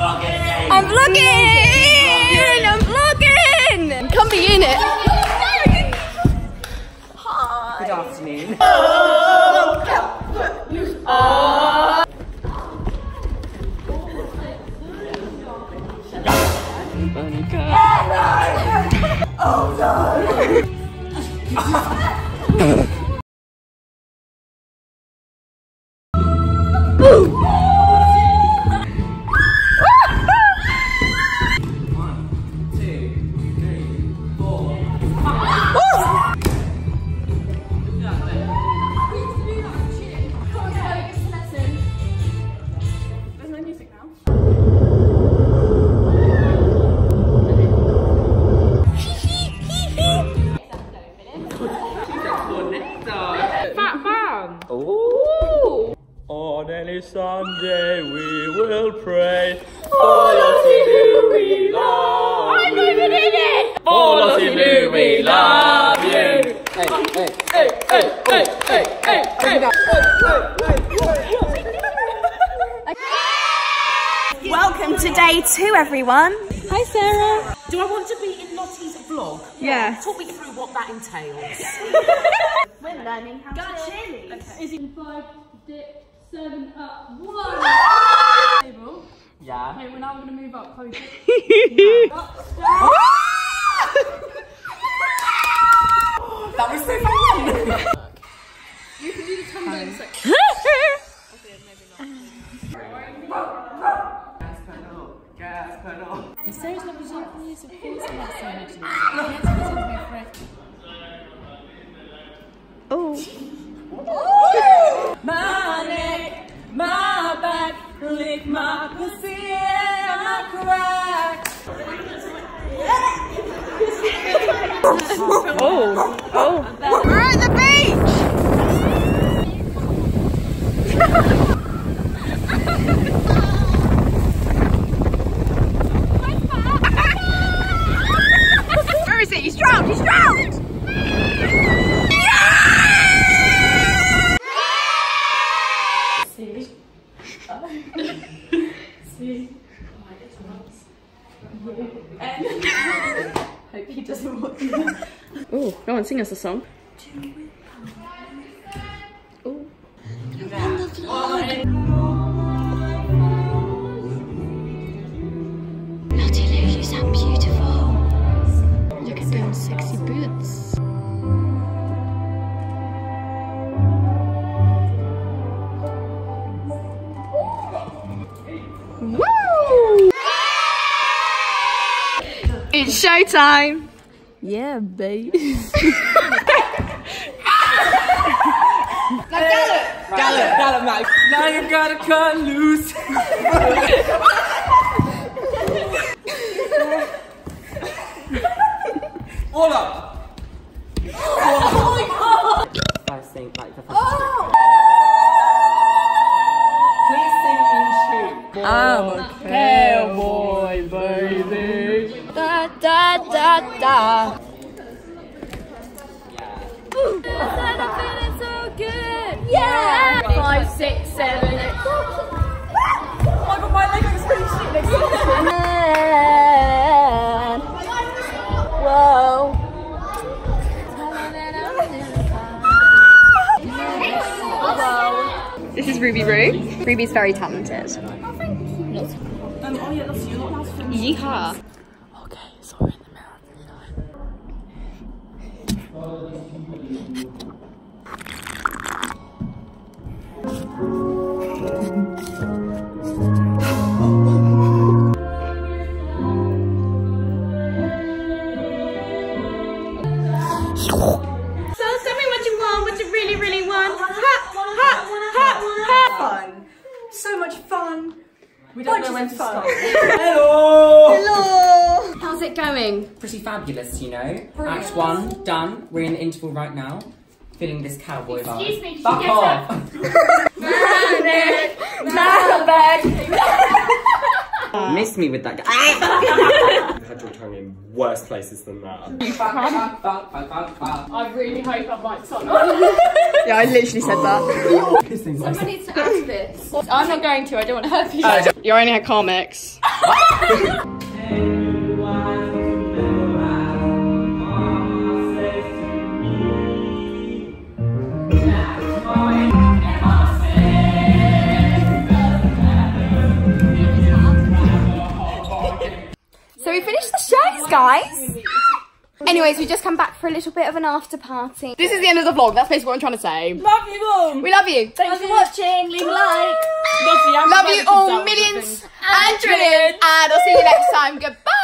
I'm vlogging! I'm vlogging! Come be in it. Hi. Good afternoon. Oh, On we will pray. For Lottie we love I know you did it! For Lottie we love you! Hey, hey, hey, hey, hey, hey, hey, hey, hey. Welcome to day two, everyone. Hi, Sarah. Do I want to be in Lottie's vlog? Yeah. Talk me through what that entails. We're learning how to chili. Is it five, six, seven, up, one? Table. Yeah. Okay, we're now going to move up closer. That was so fun! You can do the tongue going section. Gas pedal. My my pussy and my crack. We're at Oh, go on, sing us a song. Lottie It's showtime. Yeah, babe. Gallop, gallop, gallop, Mac. Now you gotta cut loose. All up. Oh my god. First thing, like the first Please sing in tune. I'm a da da da. Ooh. I'm feeling so good. Yeah. Five, six, seven, eight. Oh my god, my leg is really shit next to Whoa. Whoa. This is Ruby Roo. Ruby's very talented. Oh, Yeehaw. Okay, so we're in the mirror. So tell me what you want, what you really, really want. Ha, ha, ha, ha. Fun. So much fun. We don't don't know know when when to to stop. Hello. Hello. How's it going? Pretty fabulous, you know. Act one, done. We're in the interval right now. Feeling this cowboy vibe. Excuse me, Fuck get off. Miss me with that guy. Ah! you Had your tongue in worse places than that. I really hope I'm like son. Yeah, I literally said that. Someone needs to ask this. I'm not going to. I don't want to hurt you. Uh, you only had comics. Anyways, we just come back for a little bit of an after party. This is the end of the vlog. That's basically what I'm trying to say. Love you all. We love you. Thanks for watching. Leave a like. Love you all millions and trillions. And I'll see you next time. Goodbye.